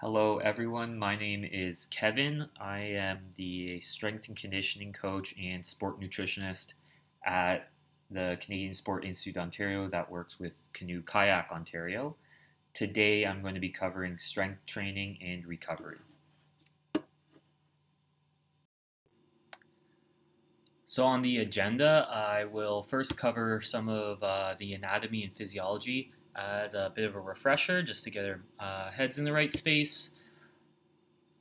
Hello, everyone. My name is Kevin. I am the strength and conditioning coach and sport nutritionist at the Canadian Sport Institute Ontario that works with Canoe Kayak Ontario. Today, I'm going to be covering strength training and recovery. So, on the agenda, I will first cover some of uh, the anatomy and physiology as a bit of a refresher just to get our uh, heads in the right space.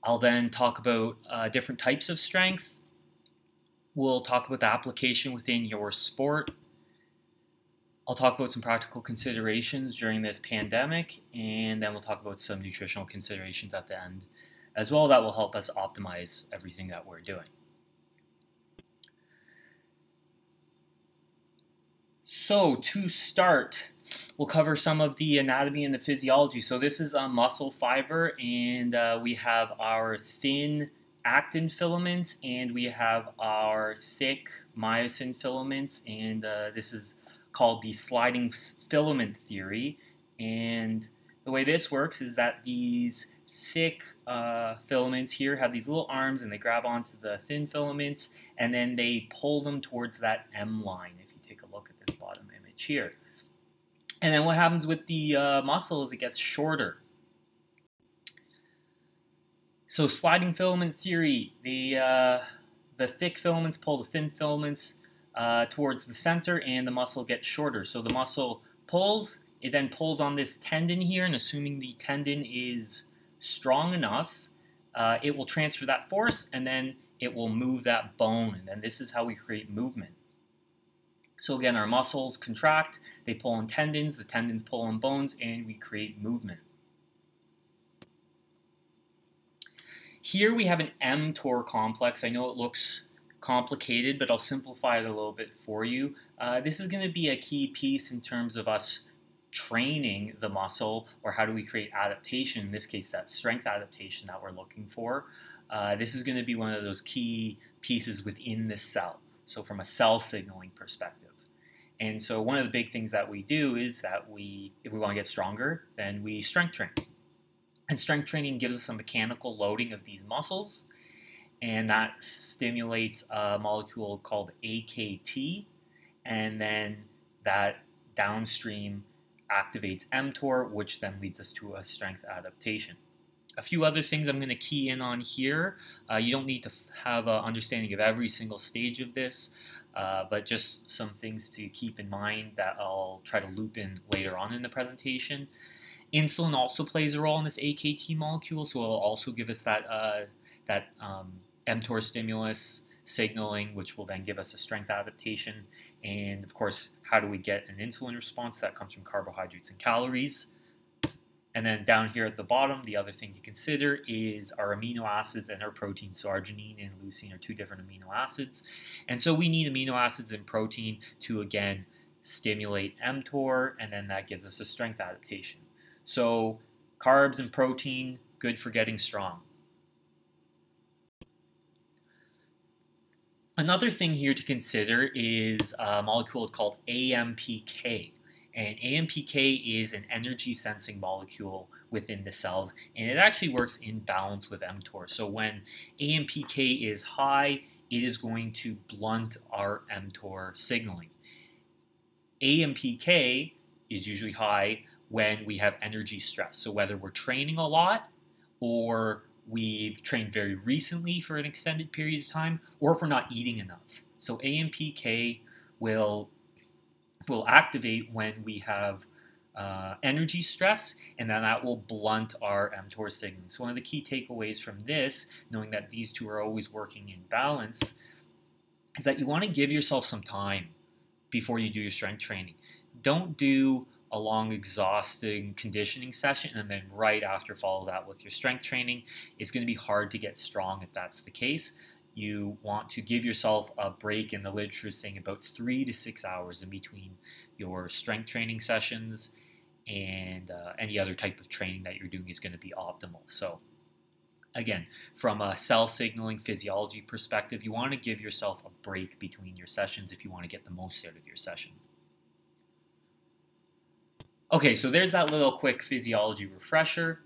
I'll then talk about uh, different types of strength. We'll talk about the application within your sport. I'll talk about some practical considerations during this pandemic, and then we'll talk about some nutritional considerations at the end as well that will help us optimize everything that we're doing. So to start, we'll cover some of the anatomy and the physiology. So this is a muscle fiber, and uh, we have our thin actin filaments, and we have our thick myosin filaments, and uh, this is called the sliding filament theory. And the way this works is that these thick uh, filaments here have these little arms and they grab onto the thin filaments and then they pull them towards that M line if you take a look at this bottom image here. And then what happens with the uh, muscle is it gets shorter. So sliding filament theory, the, uh, the thick filaments pull the thin filaments uh, towards the center and the muscle gets shorter. So the muscle pulls, it then pulls on this tendon here and assuming the tendon is strong enough, uh, it will transfer that force and then it will move that bone and then this is how we create movement. So again, our muscles contract, they pull on tendons, the tendons pull on bones, and we create movement. Here we have an mTOR complex. I know it looks complicated, but I'll simplify it a little bit for you. Uh, this is going to be a key piece in terms of us training the muscle or how do we create adaptation, in this case that strength adaptation that we're looking for. Uh, this is going to be one of those key pieces within the cell, so from a cell signaling perspective. And so one of the big things that we do is that we, if we want to get stronger, then we strength train. And strength training gives us a mechanical loading of these muscles, and that stimulates a molecule called AKT, and then that downstream activates mTOR, which then leads us to a strength adaptation. A few other things I'm going to key in on here. Uh, you don't need to have an understanding of every single stage of this, uh, but just some things to keep in mind that I'll try to loop in later on in the presentation. Insulin also plays a role in this AKT molecule, so it'll also give us that, uh, that um, mTOR stimulus signaling, which will then give us a strength adaptation. And of course, how do we get an insulin response? That comes from carbohydrates and calories. And then down here at the bottom, the other thing to consider is our amino acids and our protein. So arginine and leucine are two different amino acids. And so we need amino acids and protein to, again, stimulate mTOR, and then that gives us a strength adaptation. So carbs and protein, good for getting strong. Another thing here to consider is a molecule called AMPK. And AMPK is an energy sensing molecule within the cells, and it actually works in balance with mTOR. So when AMPK is high, it is going to blunt our mTOR signaling. AMPK is usually high when we have energy stress. So whether we're training a lot or we've trained very recently for an extended period of time, or if we're not eating enough. So AMPK will will activate when we have uh, energy stress, and then that will blunt our mTOR signaling. So one of the key takeaways from this, knowing that these two are always working in balance, is that you want to give yourself some time before you do your strength training. Don't do a long, exhausting conditioning session and then right after follow that with your strength training. It's going to be hard to get strong if that's the case you want to give yourself a break in the literature is saying about three to six hours in between your strength training sessions and uh, any other type of training that you're doing is going to be optimal. So again, from a cell signaling physiology perspective, you want to give yourself a break between your sessions if you want to get the most out of your session. Okay, so there's that little quick physiology refresher.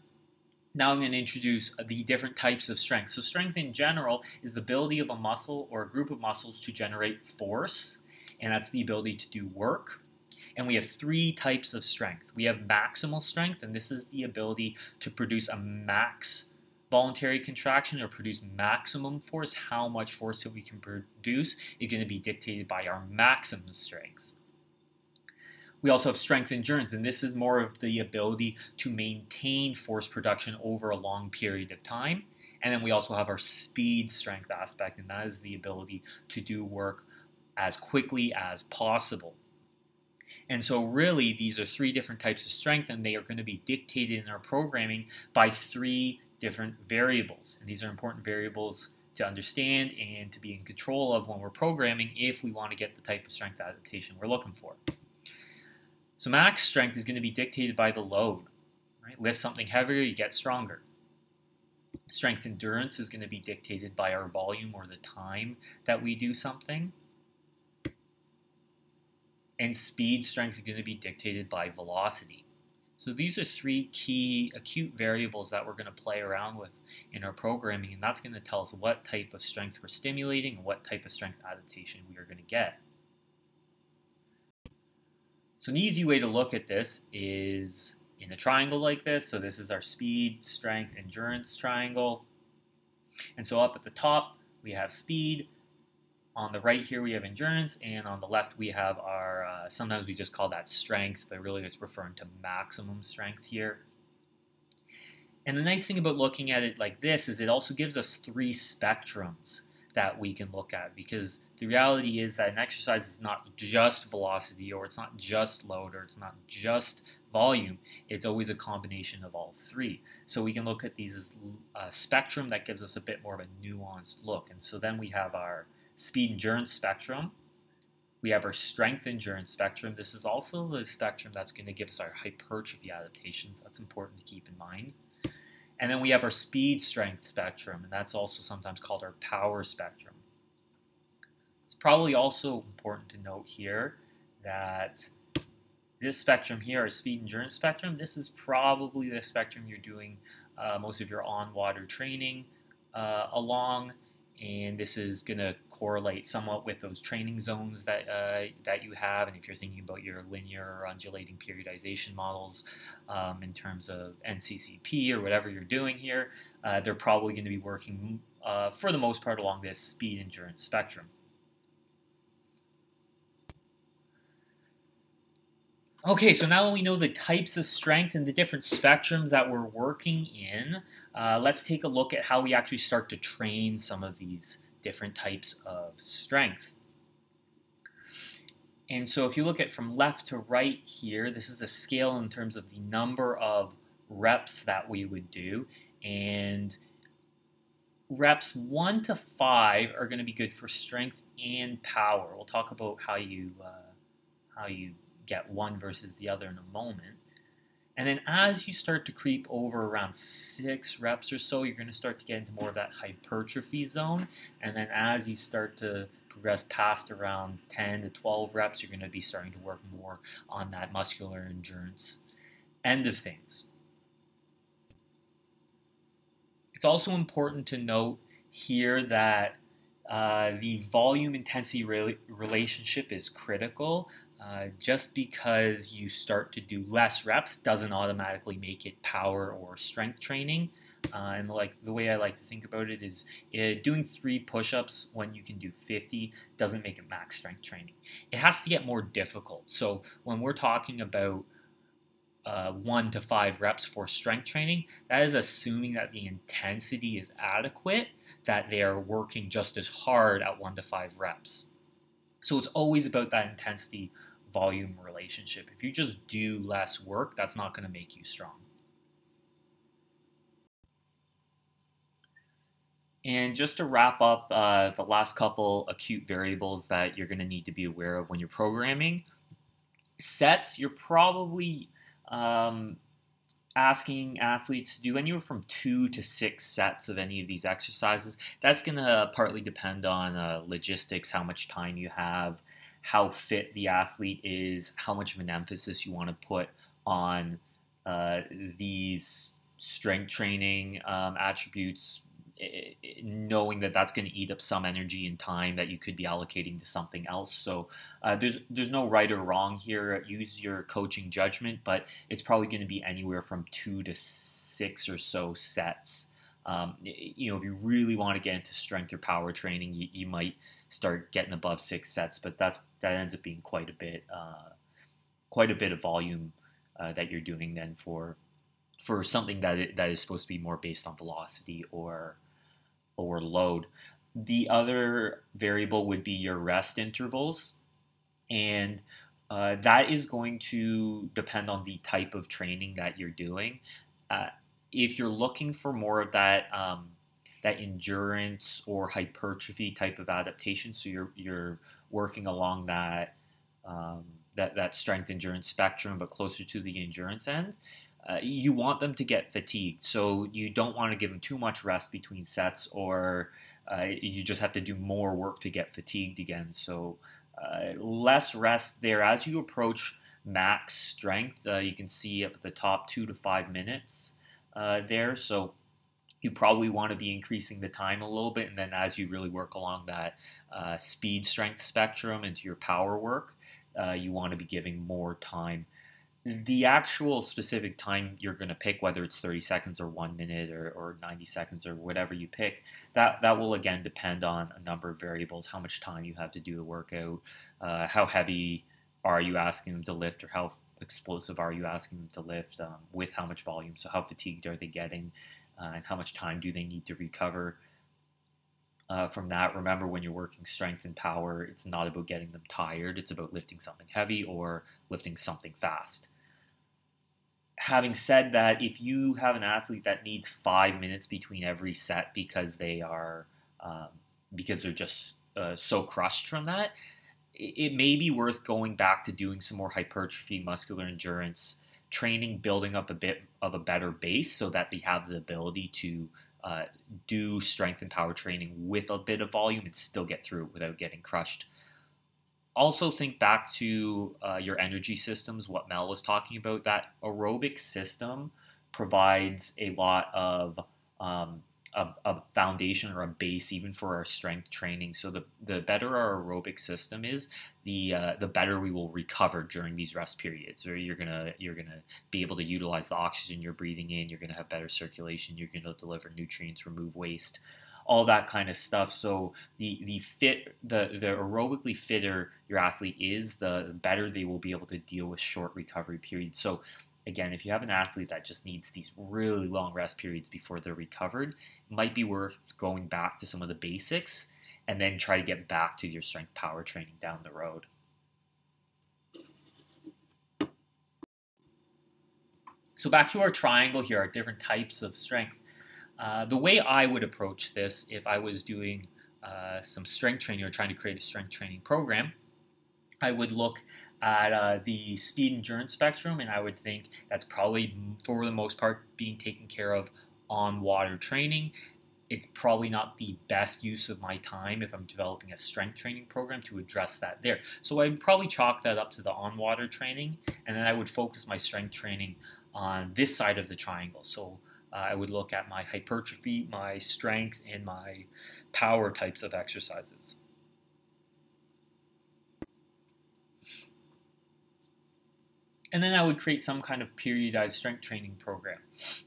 Now I'm going to introduce the different types of strength. So strength in general is the ability of a muscle or a group of muscles to generate force, and that's the ability to do work. And we have three types of strength. We have maximal strength, and this is the ability to produce a max voluntary contraction or produce maximum force. How much force that we can produce is going to be dictated by our maximum strength. We also have strength endurance, and this is more of the ability to maintain force production over a long period of time. And then we also have our speed strength aspect, and that is the ability to do work as quickly as possible. And so, really, these are three different types of strength, and they are going to be dictated in our programming by three different variables. And these are important variables to understand and to be in control of when we're programming if we want to get the type of strength adaptation we're looking for. So max strength is going to be dictated by the load. Right? Lift something heavier, you get stronger. Strength endurance is going to be dictated by our volume or the time that we do something. And speed strength is going to be dictated by velocity. So these are three key acute variables that we're going to play around with in our programming, and that's going to tell us what type of strength we're stimulating and what type of strength adaptation we are going to get. So an easy way to look at this is in a triangle like this. So this is our speed, strength, endurance triangle. And so up at the top, we have speed. On the right here, we have endurance. And on the left, we have our, uh, sometimes we just call that strength, but really it's referring to maximum strength here. And the nice thing about looking at it like this is it also gives us three spectrums that we can look at because the reality is that an exercise is not just velocity or it's not just load or it's not just volume. It's always a combination of all three. So we can look at these as a spectrum that gives us a bit more of a nuanced look. And so then we have our speed endurance spectrum. We have our strength endurance spectrum. This is also the spectrum that's going to give us our hypertrophy adaptations. That's important to keep in mind. And then we have our speed strength spectrum, and that's also sometimes called our power spectrum. It's probably also important to note here that this spectrum here, our speed endurance spectrum, this is probably the spectrum you're doing uh, most of your on-water training uh, along and this is going to correlate somewhat with those training zones that uh, that you have. And if you're thinking about your linear or undulating periodization models um, in terms of NCCP or whatever you're doing here, uh, they're probably going to be working uh, for the most part along this speed endurance spectrum. Okay, so now that we know the types of strength and the different spectrums that we're working in, uh, let's take a look at how we actually start to train some of these different types of strength. And so if you look at from left to right here, this is a scale in terms of the number of reps that we would do. And reps 1 to 5 are going to be good for strength and power. We'll talk about how you, uh, how you get one versus the other in a moment. And then as you start to creep over around six reps or so, you're going to start to get into more of that hypertrophy zone. And then as you start to progress past around 10 to 12 reps, you're going to be starting to work more on that muscular endurance end of things. It's also important to note here that uh, the volume intensity re relationship is critical. Uh, just because you start to do less reps doesn't automatically make it power or strength training. Uh, and like the way I like to think about it is uh, doing three push-ups when you can do 50 doesn't make it max strength training. It has to get more difficult. So when we're talking about uh, one to five reps for strength training, that is assuming that the intensity is adequate, that they are working just as hard at one to five reps. So it's always about that intensity volume relationship. If you just do less work, that's not going to make you strong. And just to wrap up uh, the last couple acute variables that you're going to need to be aware of when you're programming, sets, you're probably um, asking athletes to do anywhere from two to six sets of any of these exercises. That's going to partly depend on uh, logistics, how much time you have, how fit the athlete is, how much of an emphasis you want to put on uh, these strength training um, attributes, knowing that that's going to eat up some energy and time that you could be allocating to something else. So uh, there's there's no right or wrong here. Use your coaching judgment, but it's probably going to be anywhere from two to six or so sets. Um, you know, if you really want to get into strength or power training, you, you, might start getting above six sets, but that's that ends up being quite a bit, uh, quite a bit of volume uh, that you're doing then for for something that that is supposed to be more based on velocity or or load. The other variable would be your rest intervals, and uh, that is going to depend on the type of training that you're doing. Uh, if you're looking for more of that um, that endurance or hypertrophy type of adaptation, so you're you're working along that um, that that strength endurance spectrum, but closer to the endurance end, uh, you want them to get fatigued. So you don't want to give them too much rest between sets, or uh, you just have to do more work to get fatigued again. So uh, less rest there as you approach max strength. Uh, you can see up at the top two to five minutes uh, there. So you probably want to be increasing the time a little bit, and then as you really work along that uh, speed strength spectrum into your power work, you want to be giving more time the actual specific time you're going to pick, whether it's 30 seconds or one minute or, or 90 seconds or whatever you pick, that, that will again depend on a number of variables how much time you have to do the workout, uh, how heavy are you asking them to lift, or how explosive are you asking them to lift um, with how much volume. So, how fatigued are they getting, uh, and how much time do they need to recover. Uh, from that, remember when you're working strength and power, it's not about getting them tired. It's about lifting something heavy or lifting something fast having said that, if you have an athlete that needs five minutes between every set because they are um, because they're just uh, so crushed from that, it, it may be worth going back to doing some more hypertrophy, muscular endurance training, building up a bit of a better base so that they have the ability to uh, do strength and power training with a bit of volume and still get through it without getting crushed also think back to uh, your energy systems, what Mel was talking about. That aerobic system provides a lot of um, a, a, foundation or a base even for our strength training. So the, the better our aerobic system is, the uh, the better we will recover during these rest periods. Or you're gonna you're gonna be able to utilize the oxygen you're breathing in. You're gonna have better circulation. You're gonna deliver nutrients, remove waste all that kind of stuff. So the the fit the the aerobically fitter your athlete is, the better they will be able to deal with short recovery periods. So again, if you have an athlete that just needs these really long rest periods before they're recovered, it might be worth going back to some of the basics and then try to get back to your strength power training down the road. So back to our triangle here, our different types of strength. Uh, the way I would approach this if I was doing uh, some strength training or trying to create a strength training program, I would look at uh, the speed endurance spectrum and I would think that's probably for the most part being taken care of on water training. It's probably not the best use of my time if I'm developing a strength training program to address that there. So I'd probably chalk that up to the on water training and then I would focus my strength training on this side of the triangle. So I would look at my hypertrophy, my strength, and my power types of exercises. And then I would create some kind of periodized strength training program.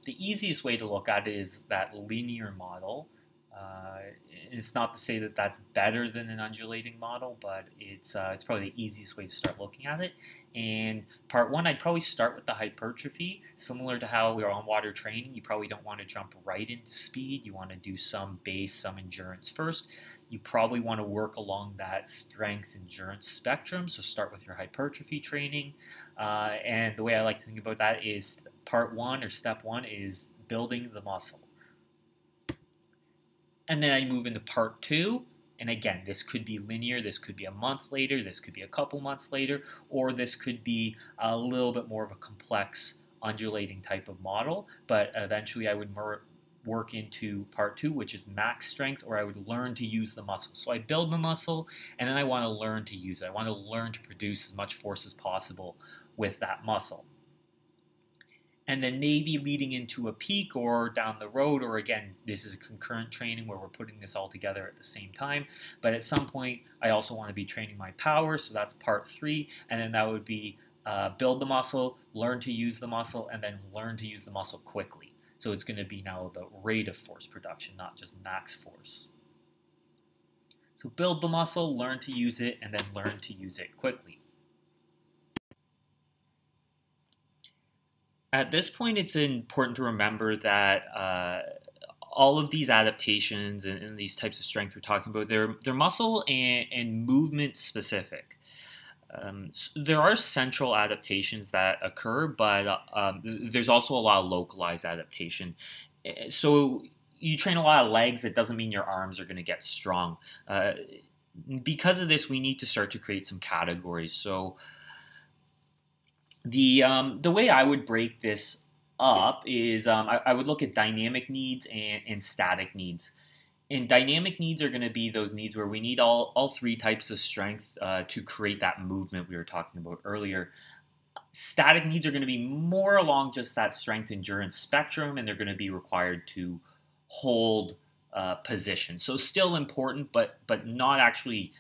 The easiest way to look at it is that linear model. Uh, it's not to say that that's better than an undulating model, but it's uh, it's probably the easiest way to start looking at it. And part one, I'd probably start with the hypertrophy, similar to how we are on water training. You probably don't want to jump right into speed. You want to do some base, some endurance first. You probably want to work along that strength endurance spectrum. So start with your hypertrophy training. Uh, and the way I like to think about that is part one or step one is building the muscle. And then I move into part two. And again, this could be linear, this could be a month later, this could be a couple months later, or this could be a little bit more of a complex undulating type of model. But eventually I would work into part two, which is max strength, or I would learn to use the muscle. So I build the muscle, and then I want to learn to use it. I want to learn to produce as much force as possible with that muscle. And then maybe leading into a peak or down the road, or again, this is a concurrent training where we're putting this all together at the same time. But at some point, I also want to be training my power, so that's part three, and then that would be uh, build the muscle, learn to use the muscle, and then learn to use the muscle quickly. So it's going to be now the rate of force production, not just max force. So build the muscle, learn to use it, and then learn to use it quickly. At this point, it's important to remember that uh, all of these adaptations and, and, these types of strength we're talking about, they're, they're muscle and, and movement specific. Um, so there are central adaptations that occur, but uh, um, there's also a lot of localized adaptation. Eh, so you train a lot of legs, it doesn't mean your arms are going to get strong. Uh, because of this, we need to start to create some categories. So the um, the way I would break this up is um, I, I, would look at dynamic needs and, and static needs. And dynamic needs are going to be those needs where we need all, all three types of strength uh, to create that movement we were talking about earlier. Static needs are going to be more along just that strength endurance spectrum, and they're going to be required to hold uh, position. So still important, but but not actually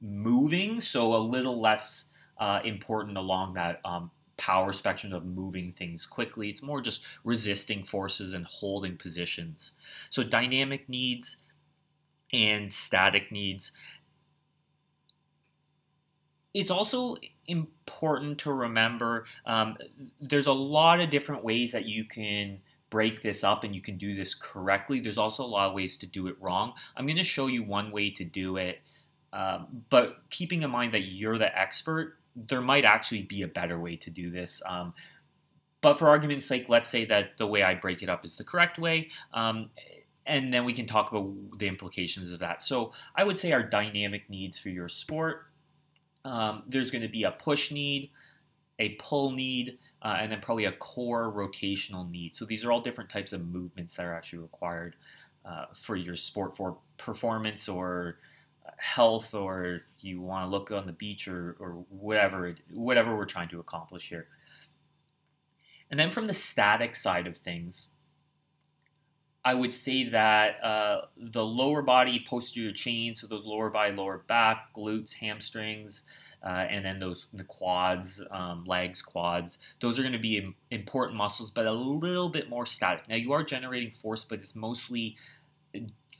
moving. So a little less uh, important along that um, power spectrum of moving things quickly. It's more just resisting forces and holding positions. So dynamic needs and static needs. It's also important to remember um, there's a lot of different ways that you can break this up and you can do this correctly. There's also a lot of ways to do it wrong. I'm going to show you one way to do it, um, but keeping in mind that you're the expert, there might actually be a better way to do this. Um, but for argument's sake, let's say that the way I break it up is the correct way. Um, and then we can talk about the implications of that. So I would say our dynamic needs for your sport. Um, there's going to be a push need, a pull need, uh, and then probably a core rotational need. So these are all different types of movements that are actually required uh, for your sport for performance or health or you want to look on the beach or, or whatever whatever we're trying to accomplish here. And then from the static side of things, I would say that uh, the lower body posterior chain, so those lower body, lower back, glutes, hamstrings, uh, and then those the quads, um, legs, quads, those are going to be important muscles, but a little bit more static. Now you are generating force, but it's mostly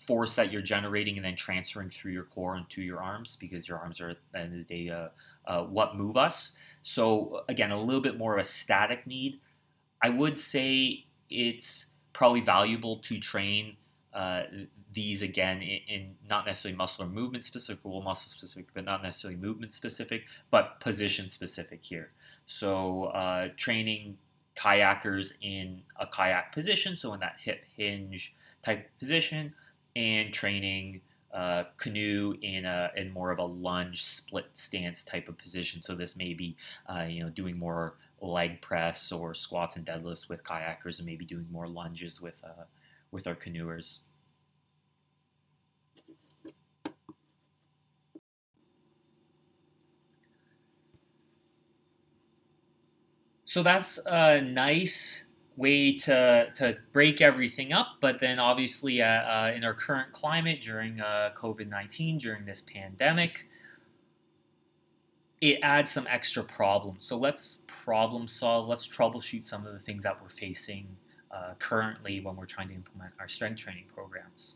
force that you're generating and then transferring through your core and into your arms because your arms are at the end of the day uh, uh, what move us. So again, a little bit more of a static need. I would say it's probably valuable to train uh, these again in, in, not necessarily muscle or movement specific, well muscle specific, but not necessarily movement specific, but position specific here. So uh, training kayakers in a kayak position, so in that hip hinge type position, and training uh, canoe in a in more of a lunge split stance type of position. So this may be uh, you know doing more leg press or squats and deadlifts with kayakers, and maybe doing more lunges with uh, with our canoers. So that's a nice way to, to break everything up. But then, obviously, uh, uh, in our current climate during uh, COVID 19, during this pandemic, it adds some extra problems. So let's problem solve, let's troubleshoot some of the things that we're facing uh, currently when we're trying to implement our strength training programs.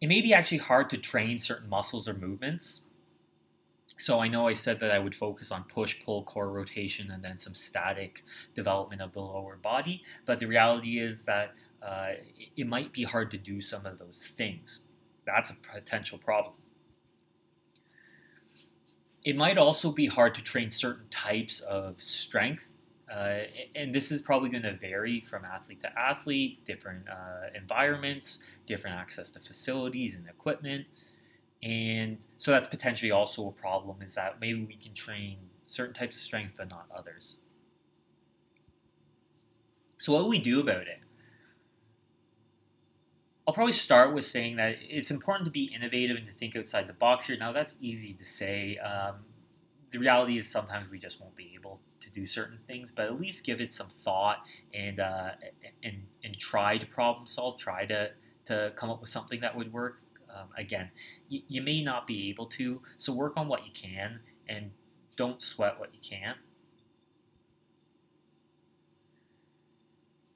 It may be actually hard to train certain muscles or movements so I know I said that I would focus on push, pull, core rotation, and then some static development of the lower body. But the reality is that uh, it might be hard to do some of those things. That's a potential problem. It might also be hard to train certain types of strength. Uh, and this is probably going to vary from athlete to athlete, different uh, environments, different access to facilities and equipment. And so that's potentially also a problem is that maybe we can train certain types of strength but not others. So what do we do about it? I'll probably start with saying that it's important to be innovative and to think outside the box here. Now that's easy to say. Um, the reality is sometimes we just won't be able to do certain things, but at least give it some thought and uh, and and try to problem solve, try to to come up with something that would work. Um, again, y- you may not be able to, so work on what you can and don't sweat what you can't.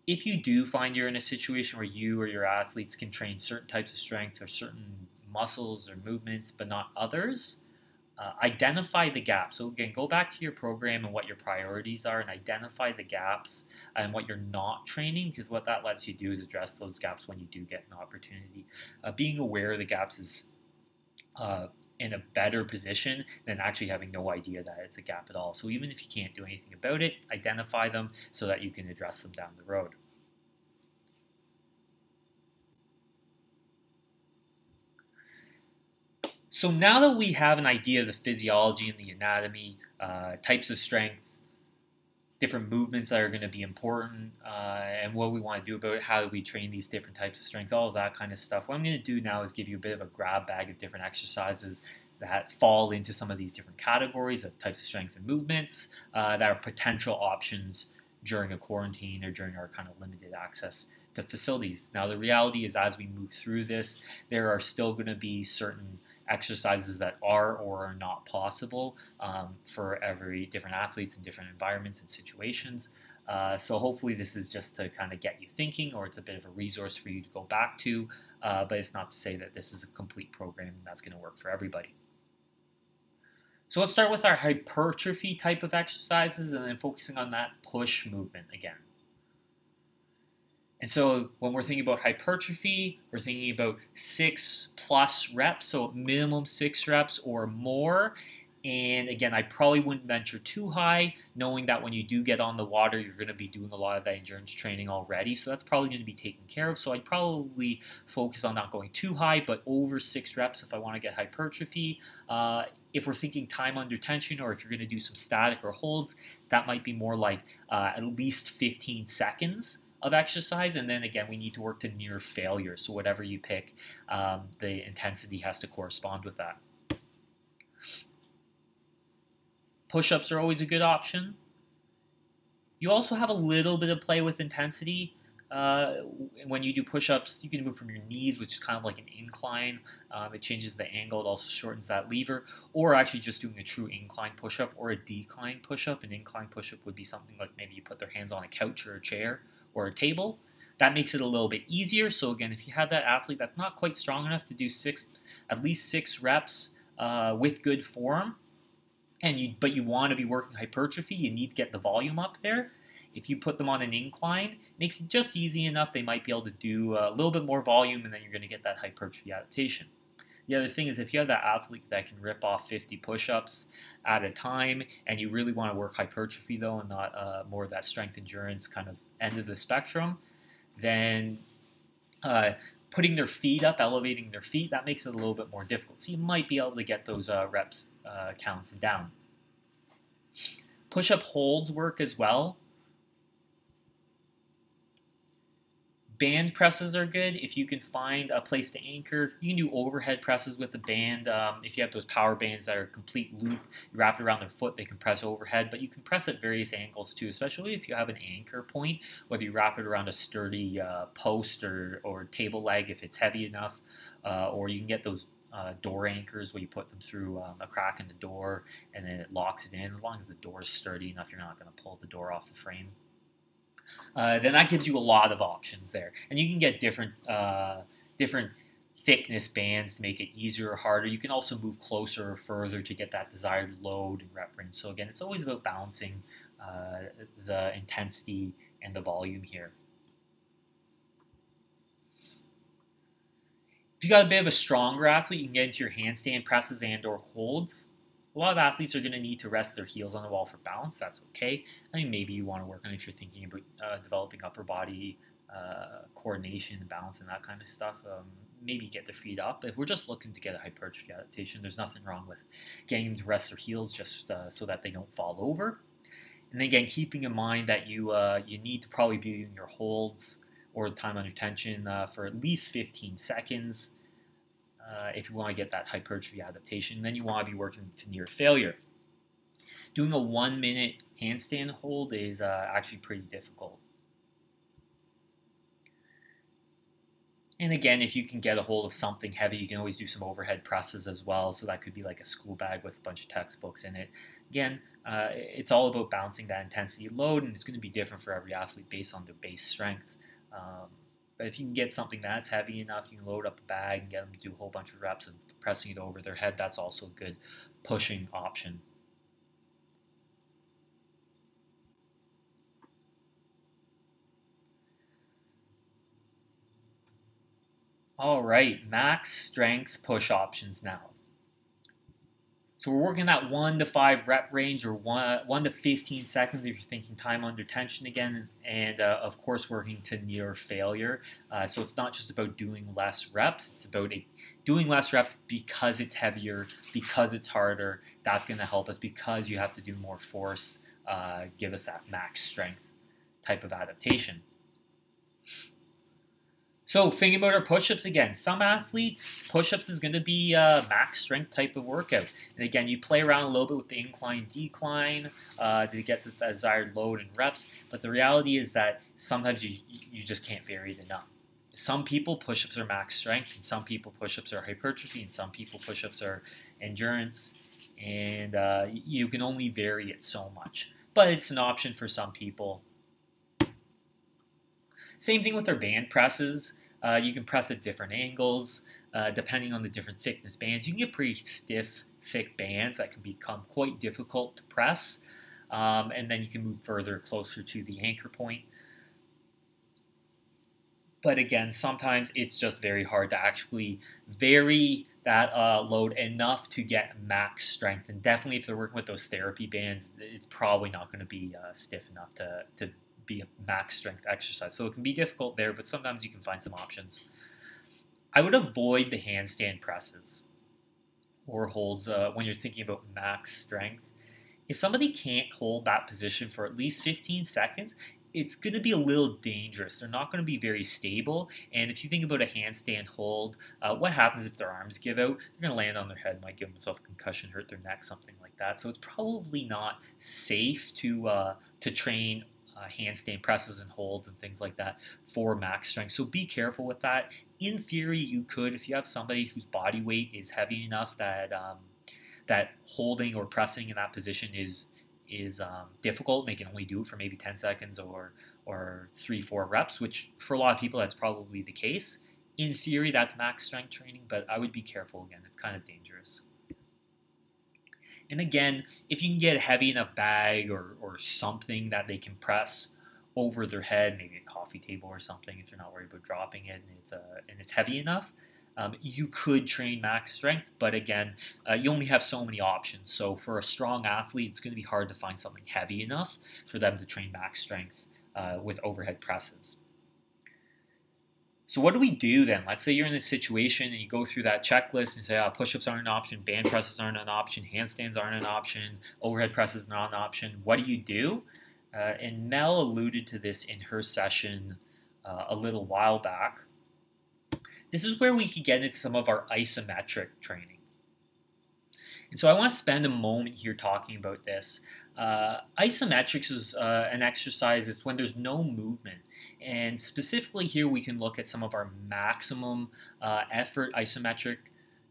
If you do find you're in a situation where you or your athletes can train certain types of strength or certain muscles or movements, but not others, uh, identify the gaps. So again, go back to your program and what your priorities are, and identify the gaps and what you're not training. Because what that lets you do is address those gaps when you do get an opportunity. Uh, being aware of the gaps is uh, in a better position than actually having no idea that it's a gap at all. So even if you can't do anything about it, identify them so that you can address them down the road. So now that we have an idea of the physiology and the anatomy, uh, types of strength, different movements that are going to be important, uh, and what we want to do about it, how do we train these different types of strength, all of that kind of stuff. What I'm going to do now is give you a bit of a grab bag of different exercises that fall into some of these different categories of types of strength and movements uh, that are potential options during a quarantine or during our kind of limited access to facilities. Now, the reality is, as we move through this, there are still going to be certain exercises that are or are not possible um, for every different athletes in different environments and situations. Uh, so hopefully this is just to kind of get you thinking or it's a bit of a resource for you to go back to, uh, but it's not to say that this is a complete program that's going to work for everybody. So let's start with our hypertrophy type of exercises and then focusing on that push movement again. And so when we're thinking about hypertrophy, we're thinking about six plus reps, so minimum six reps or more. And again, I probably wouldn't venture too high, knowing that when you do get on the water, you're going to be doing a lot of that endurance training already. So that's probably going to be taken care of. So I'd probably focus on not going too high, but over six reps if I want to get hypertrophy. Uh, if we're thinking time under tension, or if you're going to do some static or holds, that might be more like uh, at least 15 seconds of exercise. And then again, we need to work to near failure. So whatever you pick, um, the intensity has to correspond with that. Push-ups are always a good option. You also have a little bit of play with intensity. Uh, when you do push-ups, you can move from your knees, which is kind of like an incline. Um, it changes the angle. It also shortens that lever. Or actually just doing a true incline push-up or a decline push-up. An incline push-up would be something like maybe you put their hands on a couch or a chair or a table. That makes it a little bit easier. So again, if you have that athlete that's not quite strong enough to do six, at least six reps uh, with good form, and you but you want to be working hypertrophy, you need to get the volume up there. If you put them on an incline, makes it just easy enough. They might be able to do a little bit more volume, and then you're going to get that hypertrophy adaptation. The other thing is if you have that athlete that can rip off 50 push-ups at a time, and you really want to work hypertrophy though, and not uh, more of that strength endurance kind of end of the spectrum, then uh, putting their feet up, elevating their feet, that makes it a little bit more difficult. So you might be able to get those uh, reps uh, counts down. Push-up holds work as well. Band presses are good if you can find a place to anchor. You can do overhead presses with a band. Um, if you have those power bands that are complete loop, you wrap it around their foot, they can press overhead. But you can press at various angles too, especially if you have an anchor point, whether you wrap it around a sturdy uh, post or, or table leg if it's heavy enough, uh, or you can get those uh, door anchors where you put them through um, a crack in the door and then it locks it in. As long as the door is sturdy enough, you're not going to pull the door off the frame uh, then that gives you a lot of options there. And you can get different uh, different thickness bands to make it easier or harder. You can also move closer or further to get that desired load and rep range. So again, it's always about balancing uh, the intensity and the volume here. If you got a bit of a stronger athlete, you can get into your handstand presses and or holds. A lot of athletes are going to need to rest their heels on the wall for balance. That's okay. I mean, maybe you want to work on if you're thinking about uh, developing upper body uh, coordination and balance and that kind of stuff. Um, maybe get their feet up. But if we're just looking to get a hypertrophy adaptation, there's nothing wrong with getting them to rest their heels just uh, so that they don't fall over. And again, keeping in mind that you uh, you need to probably be doing your holds or time under tension uh, for at least 15 seconds uh, if you want to get that hypertrophy adaptation. Then you want to be working to near failure. doing a one minute handstand hold is uh, actually pretty difficult. And again, if you can get a hold of something heavy, you can always do some overhead presses as well. So that could be like a school bag with a bunch of textbooks in it. Again, uh, it's all about balancing that intensity load, and it's going to be different for every athlete based on their base strength. Um, but if you can get something that's heavy enough, you can load up a bag and get them to do a whole bunch of reps and pressing it over their head. That's also a good pushing option. All right, max strength push options now. So we're working that one to five rep range or one, one to 15 seconds if you're thinking time under tension again. And uh, of course, working to near failure. Uh, so it's not just about doing less reps, it's about a, doing less reps because it's heavier, because it's harder. That's going to help us because you have to do more force, uh, give us that max strength type of adaptation. So thinking about our push-ups again, some athletes push-ups is going to be a max strength type of workout. And again, you play around a little bit with the incline decline uh, to get the desired load and reps. But the reality is that sometimes you you just can't vary it enough. Some people push-ups are max strength, and some people push-ups are hypertrophy, and some people push-ups are endurance. And uh, you can only vary it so much. But it's an option for some people. Same thing with our band presses. Uh, you can press at different angles uh, depending on the different thickness bands. You can get pretty stiff, thick bands that can become quite difficult to press. Um, and then you can move further closer to the anchor point. But again, sometimes it's just very hard to actually vary that uh, load enough to get max strength. And definitely, if they're working with those therapy bands, it's probably not going to be uh, stiff enough to, to be a max strength exercise. So it can be difficult there, but sometimes you can find some options. I would avoid the handstand presses or holds uh, when you're thinking about max strength. If somebody can't hold that position for at least 15 seconds, it's going to be a little dangerous. They're not going to be very stable. And if you think about a handstand hold, uh, what happens if their arms give out? They're going to land on their head, might give themselves a concussion, hurt their neck, something like that. So it's probably not safe to uh, to train uh, handstand presses and holds and things like that for max strength. So be careful with that. In theory, you could if you have somebody whose body weight is heavy enough that um, that holding or pressing in that position is is um, difficult. They can only do it for maybe 10 seconds or or three four reps, which for a lot of people that's probably the case. In theory, that's max strength training, but I would be careful again. It's kind of dangerous. And again, if you can get a heavy enough bag or, or something that they can press over their head, maybe a coffee table or something, if you're not worried about dropping it and it's uh, and it's heavy enough, um, you could train max strength. But again, uh, you only have so many options. So for a strong athlete, it's going to be hard to find something heavy enough for them to train max strength uh, with overhead presses. So what do we do then? Let's say you're in this situation and you go through that checklist and say, oh, push-ups aren't an option, band presses aren't an option, handstands aren't an option, overhead presses not an option. What do you do? Uh, and Mel alluded to this in her session uh, a little while back. This is where we can get into some of our isometric training. And so I want to spend a moment here talking about this. Uh, isometrics is uh, an exercise, it's when there's no movement. And specifically here, we can look at some of our maximum uh, effort isometric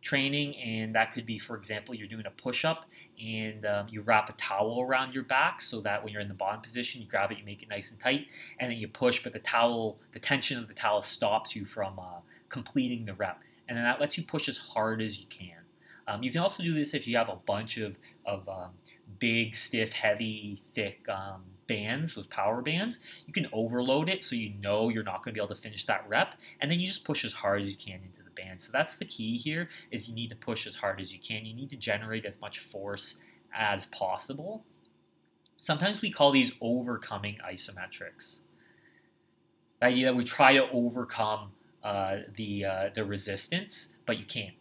training. And that could be, for example, you're doing a push up and um, you wrap a towel around your back so that when you're in the bottom position, you grab it, you make it nice and tight, and then you push, but the towel, the tension of the towel stops you from uh, completing the rep. And then that lets you push as hard as you can. Um, you can also do this if you have a bunch of, of um, big, stiff, heavy, thick um, bands, those power bands, you can overload it so you know you're not going to be able to finish that rep, and then you just push as hard as you can into the band. So that's the key here is you need to push as hard as you can. You need to generate as much force as possible. Sometimes we call these overcoming isometrics. The idea that we try to overcome uh, the uh, the resistance, but you can't.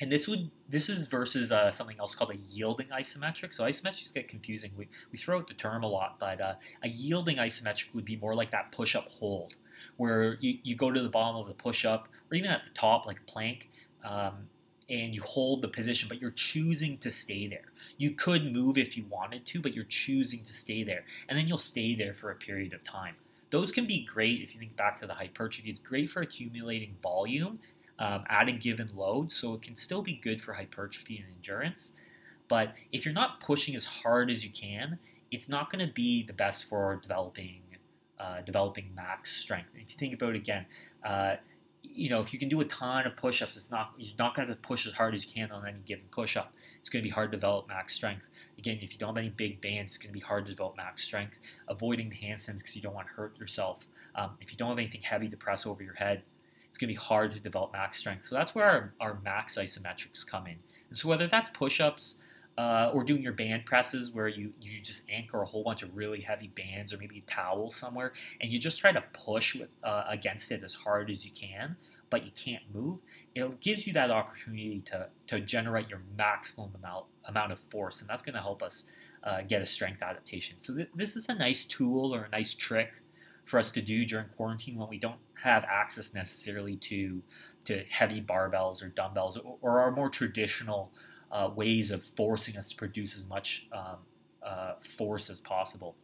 And this would this is versus uh, something else called a yielding isometric. So isometrics get confusing. We, we throw out the term a lot, but uh, a yielding isometric would be more like that push-up hold, where you, you go to the bottom of the push-up, or even at the top like a plank, um, and you hold the position, but you're choosing to stay there. You could move if you wanted to, but you're choosing to stay there. And then you'll stay there for a period of time. Those can be great if you think back to the hypertrophy. It's great for accumulating volume um, at a given load, so it can still be good for hypertrophy and endurance. But if you're not pushing as hard as you can, it's not going to be the best for developing uh, developing max strength. If you think about it again, uh, you know, if you can do a ton of push-ups, it's not you're not going to push as hard as you can on any given push-up. It's going to be hard to develop max strength. Again, if you don't have any big bands, it's going to be hard to develop max strength. Avoiding the handstands because you don't want to hurt yourself. Um, if you don't have anything heavy to press over your head, it's going to be hard to develop max strength. So that's where our, our max isometrics come in. And so whether that's push-ups, uh, or doing your band presses where you, you just anchor a whole bunch of really heavy bands or maybe a towel somewhere and you just try to push with, uh, against it as hard as you can, but you can't move, it gives you that opportunity to, to generate your maximum amount, amount of force, and that's going to help us uh, get a strength adaptation. So th- this is a nice tool or a nice trick for us to do during quarantine when we don't have access necessarily to, to heavy barbells or dumbbells or, or our more traditional uh, ways of forcing us to produce as much um, uh, force as possible.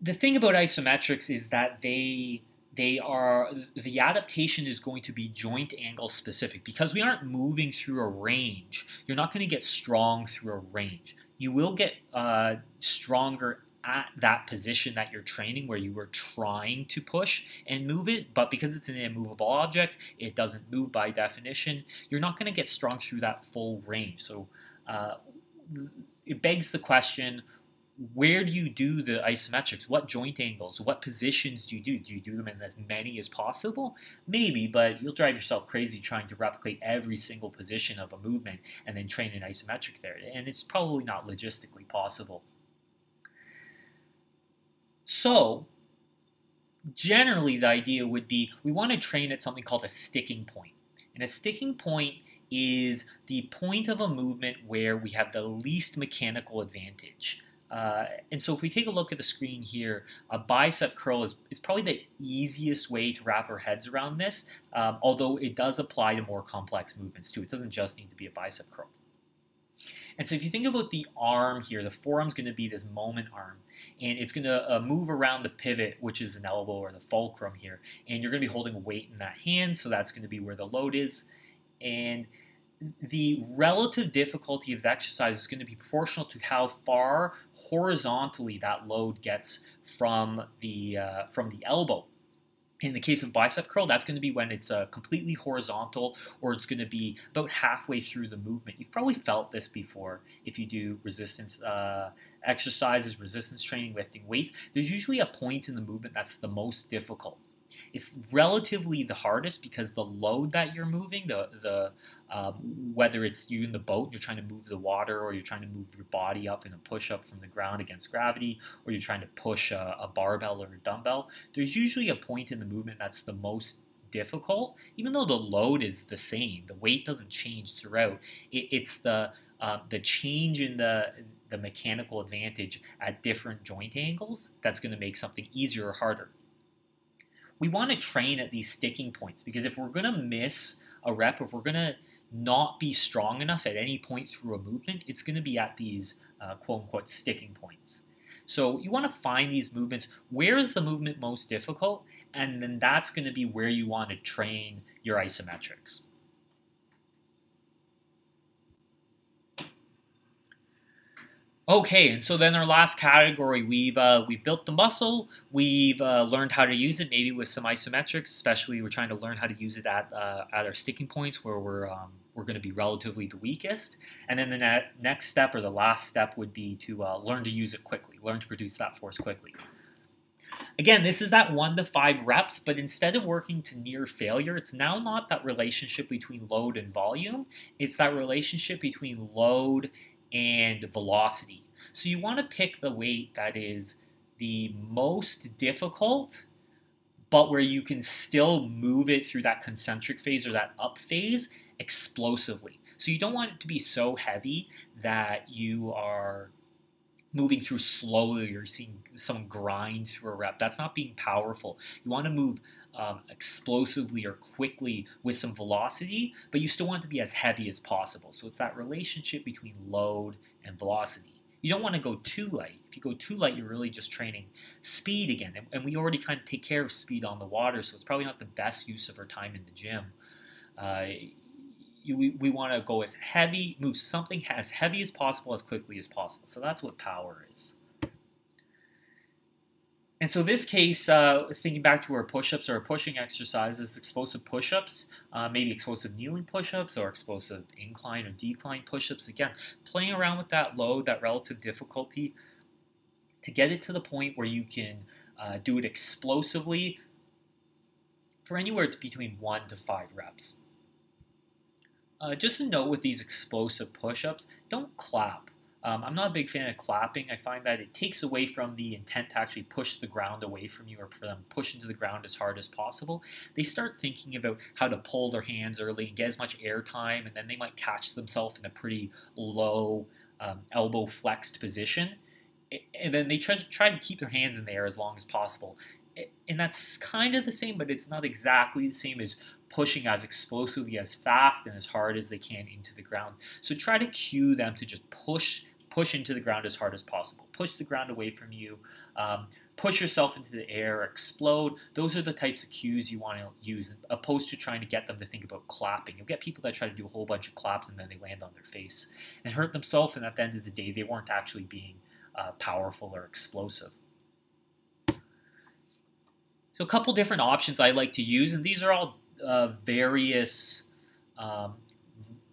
The thing about isometrics is that they they are the adaptation is going to be joint angle specific because we aren't moving through a range. You're not going to get strong through a range. You will get uh, stronger at that position that you're training where you were trying to push and move it, but because it's an immovable object, it doesn't move by definition. You're not going to get strong through that full range. So uh, it begs the question where do you do the isometrics? What joint angles? What positions do you do? Do you do them in as many as possible? Maybe, but you'll drive yourself crazy trying to replicate every single position of a movement and then train an isometric there. And it's probably not logistically possible. So, generally, the idea would be we want to train at something called a sticking point. And a sticking point is the point of a movement where we have the least mechanical advantage. Uh, and so if we take a look at the screen here, a bicep curl is, is probably the easiest way to wrap our heads around this, um, although it does apply to more complex movements too. It doesn't just need to be a bicep curl. And so if you think about the arm here, the forearm's going to be this moment arm, and it's going to uh, move around the pivot, which is an elbow or the fulcrum here, and you're going to be holding weight in that hand, so that's going to be where the load is. And the relative difficulty of the exercise is going to be proportional to how far horizontally that load gets from the uh, from the elbow. In the case of bicep curl, that's going to be when it's uh, completely horizontal or it's going to be about halfway through the movement. You've probably felt this before if you do resistance uh, exercises, resistance training, lifting weights. There's usually a point in the movement that's the most difficult. It's relatively the hardest because the load that you're moving, the the um, whether it's you in the boat, you're trying to move the water, or you're trying to move your body up in a push up from the ground against gravity, or you're trying to push a, a barbell or a dumbbell. There's usually a point in the movement that's the most difficult, even though the load is the same. The weight doesn't change throughout. It, it's the uh, the change in the the mechanical advantage at different joint angles that's going to make something easier or harder we want to train at these sticking points because if we're going to miss a rep, if we're going to not be strong enough at any point through a movement, it's going to be at these uh, quote unquote sticking points. So you want to find these movements. Where is the movement most difficult? And then that's going to be where you want to train your isometrics. Okay, and so then our last category, we've uh, we've built the muscle, we've uh, learned how to use it, maybe with some isometrics. Especially, we're trying to learn how to use it at uh, at our sticking points where we're um, we're going to be relatively the weakest. And then the ne- next step or the last step would be to uh, learn to use it quickly, learn to produce that force quickly. Again, this is that one to five reps, but instead of working to near failure, it's now not that relationship between load and volume. It's that relationship between load and velocity. So you want to pick the weight that is the most difficult, but where you can still move it through that concentric phase or that up phase explosively. So you don't want it to be so heavy that you are moving through slowly or seeing someone grind through a rep. That's not being powerful. You want to move um, explosively or quickly with some velocity, but you still want it to be as heavy as possible. So it's that relationship between load and velocity. You don't want to go too light. If you go too light, you're really just training speed again. And, and we already kind of take care of speed on the water, so it's probably not the best use of our time in the gym. Uh, you, we, we want to go as heavy, move something as heavy as possible as quickly as possible. So that's what power is. And so this case, uh, thinking back to our push-ups or pushing exercises, explosive push-ups, uh, maybe explosive kneeling push-ups or explosive incline or decline push-ups. Again, playing around with that load, that relative difficulty, to get it to the point where you can uh, do it explosively for anywhere between one to five reps. Uh, just a note with these explosive push-ups, don't clap. Um, I'm not a big fan of clapping. I find that it takes away from the intent to actually push the ground away from you or for them push into the ground as hard as possible. They start thinking about how to pull their hands early and get as much air time, and then they might catch themselves in a pretty low um, elbow flexed position. And then they try to, try to keep their hands in the air as long as possible and that's kind of the same, but it's not exactly the same as pushing as explosively, as fast, and as hard as they can into the ground. So try to cue them to just push push into the ground as hard as possible. Push the ground away from you. Um, push yourself into the air, explode. Those are the types of cues you want to use, opposed to trying to get them to think about clapping. You'll get people that try to do a whole bunch of claps and then they land on their face and hurt themselves, and at the end of the day, they weren't actually being uh, powerful or explosive. So a couple different options I like to use, and these are all uh, various um,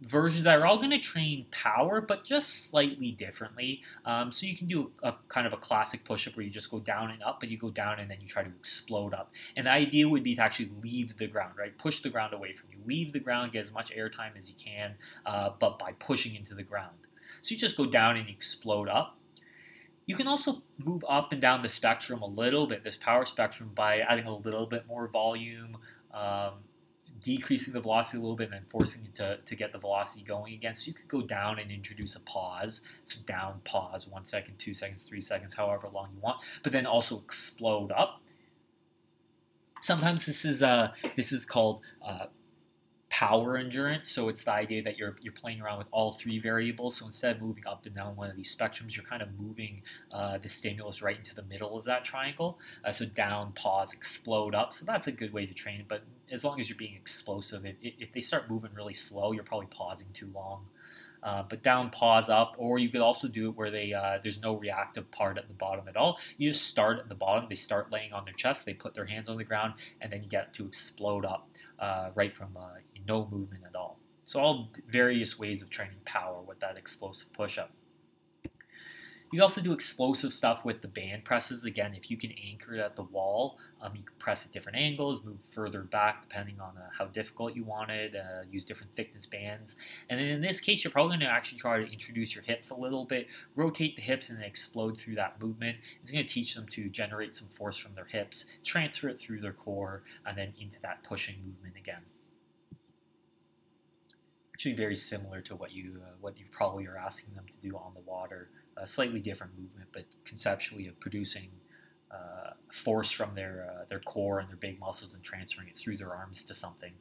versions that are all going to train power, but just slightly differently. Um, so you can do a, a, kind of a classic push-up where you just go down and up, but you go down and then you try to explode up. And the idea would be to actually leave the ground, right? Push the ground away from you. Leave the ground, get as much air time as you can, uh, but by pushing into the ground. So you just go down and explode up. You can also move up and down the spectrum a little bit, this power spectrum, by adding a little bit more volume, um, decreasing the velocity a little bit, and then forcing it to, to get the velocity going again. So you could go down and introduce a pause. So down, pause, one second, two seconds, three seconds, however long you want, but then also explode up. Sometimes this is uh, this is called uh, power endurance. So it's the idea that you're you're playing around with all three variables. So instead of moving up and down one of these spectrums, you're kind of moving uh, the stimulus right into the middle of that triangle. Uh, so down, pause, explode up. So that's a good way to train. But as long as you're being explosive, if, if they start moving really slow, you're probably pausing too long. Uh, but down, pause up, or you could also do it where they uh, there's no reactive part at the bottom at all. You just start at the bottom. They start laying on their chest. They put their hands on the ground, and then you get to explode up uh, right from uh, no movement at all. So all various ways of training power with that explosive push-up. You also do explosive stuff with the band presses. Again, if you can anchor it at the wall, um, you can press at different angles, move further back depending on uh, how difficult you want it, uh, use different thickness bands. And then in this case, you're probably going to actually try to introduce your hips a little bit, rotate the hips and then explode through that movement. It's going to teach them to generate some force from their hips, transfer it through their core, and then into that pushing movement again actually very similar to what you uh, what you probably are asking them to do on the water. A slightly different movement, but conceptually of producing uh, force from their uh, their core and their big muscles and transferring it through their arms to something.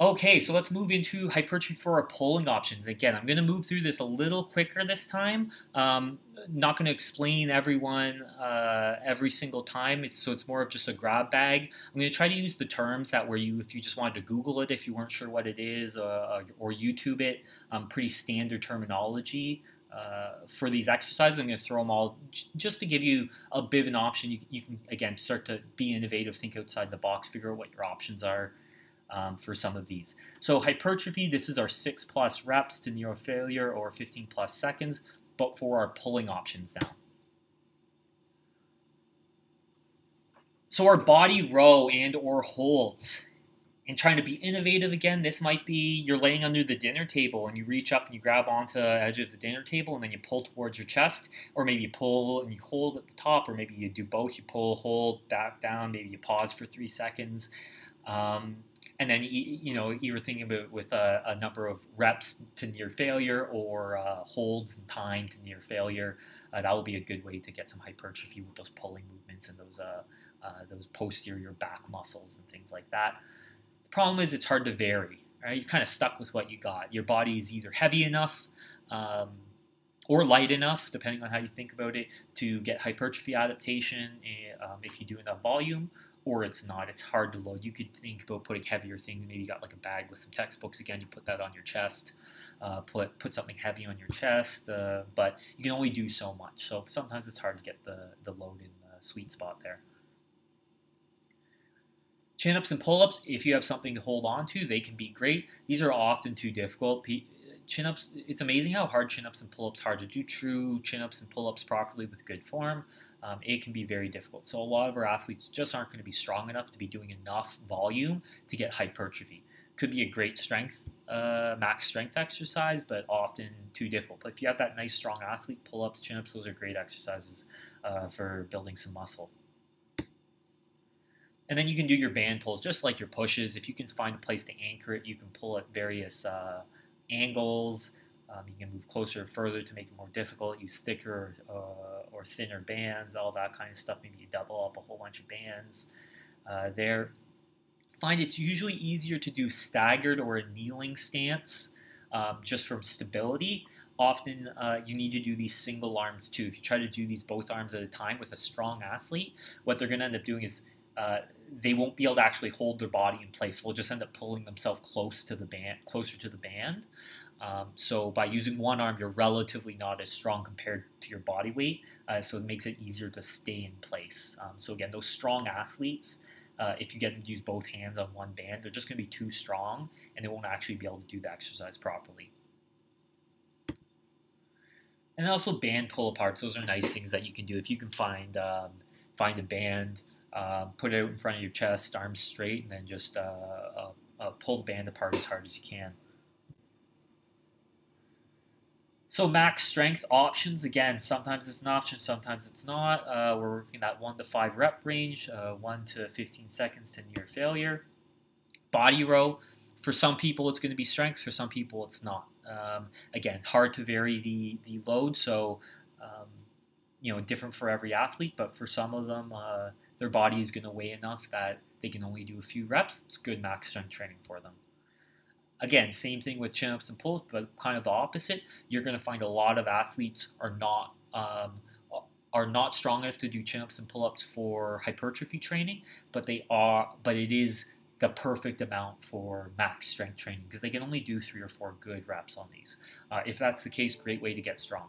Okay, so let's move into hypertrophy for our pulling options. Again, I'm going to move through this a little quicker this time. Um, not going to explain everyone uh, every single time, it's, so it's more of just a grab bag. I'm going to try to use the terms that were you, if you just wanted to Google it, if you weren't sure what it is, uh, or YouTube it, um, pretty standard terminology. Uh, for these exercises, I'm going to throw them all just to give you a bit of an option. You, you can, again, start to be innovative, think outside the box, figure out what your options are um, for some of these. So hypertrophy, this is our 6 plus reps to near failure or 15 plus seconds, but for our pulling options now. So our body row and or holds and trying to be innovative again, this might be you're laying under the dinner table and you reach up and you grab onto the edge of the dinner table and then you pull towards your chest, or maybe you pull and you hold at the top, or maybe you do both. You pull, hold, back down, maybe you pause for three seconds. Um, and then you know you're thinking about with a, a, number of reps to near failure or uh, holds and time to near failure. Uh, that will be a good way to get some hypertrophy with those pulling movements and those uh, uh, those posterior back muscles and things like that. The problem is it's hard to vary. Right? You're kind of stuck with what you got. Your body is either heavy enough. Um, or light enough, depending on how you think about it, to get hypertrophy adaptation eh, um, if you do enough volume, or it's not. It's hard to load. You could think about putting heavier things. Maybe you got like a bag with some textbooks. Again, you put that on your chest. Uh, put put something heavy on your chest, uh, but you can only do so much. So sometimes it's hard to get the the load in the sweet spot there. Chin ups and pull ups, if you have something to hold on to, they can be great. These are often too difficult. Chin ups, it's amazing how hard chin ups and pull ups hard to do true chin ups and pull ups properly with good form um, it can be very difficult. So a lot of our athletes just aren't going to be strong enough to be doing enough volume to get hypertrophy. Could be a great strength, uh, max strength exercise, but often too difficult. But if you have that nice strong athlete, pull-ups, chin-ups, those are great exercises uh, for building some muscle. And then you can do your band pulls just like your pushes. If you can find a place to anchor it, you can pull at various uh, angles. Um, you can move closer further to make it more difficult. Use thicker uh, or thinner bands, all that kind of stuff. Maybe you double up a whole bunch of bands uh, there. Find it's usually easier to do staggered or a kneeling stance um, just from stability. Often uh, you need to do these single arms too. If you try to do these both arms at a time with a strong athlete, what they're going to end up doing is uh, they won't be able to actually hold their body in place. They'll just end up pulling themselves close to the band, closer to the band. Um, so by using one arm, you're relatively not as strong compared to your body weight, uh, so it makes it easier to stay in place. Um, so again, those strong athletes, uh, if you get them to use both hands on one band, they're just going to be too strong, and they won't actually be able to do the exercise properly. And also band pull aparts; those are nice things that you can do if you can find um, find a band, uh, put it out in front of your chest, arms straight, and then just uh, uh, uh, pull the band apart as hard as you can. So max strength options, again, sometimes it's an option, sometimes it's not. Uh, we're working that 1 to 5 rep range, uh, 1 to 15 seconds to near failure. Body row, for some people it's going to be strength, for some people it's not. Um, again, hard to vary the, the load, so um, you know, different for every athlete, but for some of them, uh, their body is going to weigh enough that they can only do a few reps. It's good max strength training for them. Again, same thing with chin ups and pull ups, but kind of the opposite. You're going to find a lot of athletes are not um, are not strong enough to do chin ups and pull ups for hypertrophy training, but they are. But it is the perfect amount for max strength training because they can only do three or four good reps on these. Uh, if that's the case, great way to get strong.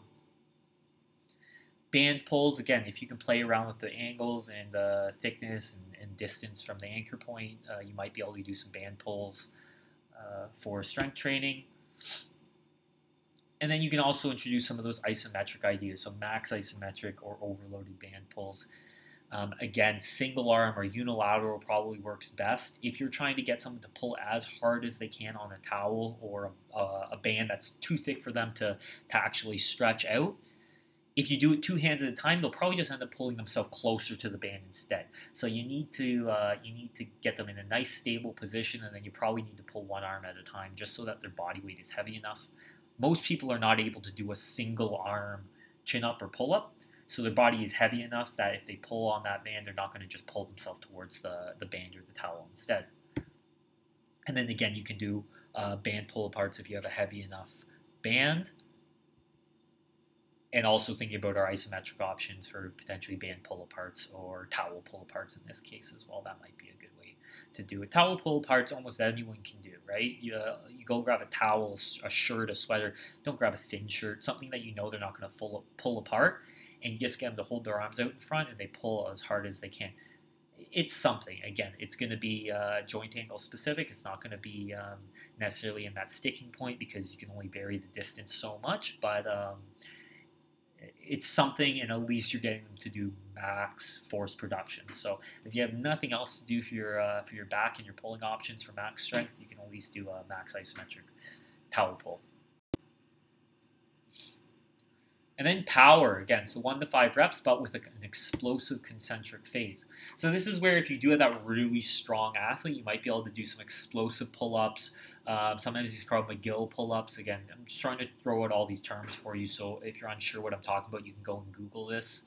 Band pulls, again, if you can play around with the angles and the thickness and, and distance from the anchor point, uh, you might be able to do some band pulls uh, for strength training. And then you can also introduce some of those isometric ideas, so max isometric or overloaded band pulls. Um, again, single arm or unilateral probably works best. If you're trying to get someone to pull as hard as they can on a towel or a, a band that's too thick for them to, to actually stretch out, if you do it two hands at a time, they'll probably just end up pulling themselves closer to the band instead. So you need to uh, you need to get them in a nice stable position, and then you probably need to pull one arm at a time just so that their body weight is heavy enough. Most people are not able to do a single arm chin up or pull up, so their body is heavy enough that if they pull on that band, they're not going to just pull themselves towards the, the band or the towel instead. And then again, you can do uh, band pull aparts if you have a heavy enough band and also thinking about our isometric options for potentially band pull aparts or towel pull aparts in this case as well. That might be a good way to do it. Towel pull aparts almost anyone can do, right? You, uh, you go grab a towel, a shirt, a sweater. Don't grab a thin shirt, something that you know they're not going to pull apart, and just get them to hold their arms out in front and they pull as hard as they can. It's something. Again, it's going to be uh, joint angle specific. It's not going to be um, necessarily in that sticking point because you can only vary the distance so much, but. Um, it's something, and at least you're getting them to do max force production. So if you have nothing else to do for your uh, for your back and your pulling options for max strength, you can at least do a max isometric towel pull. And then power, again, so one to five reps, but with an explosive concentric phase. So this is where if you do have that really strong athlete, you might be able to do some explosive pull-ups. Um, sometimes these are called McGill pull-ups. Again, I'm just trying to throw out all these terms for you, so if you're unsure what I'm talking about, you can go and Google this.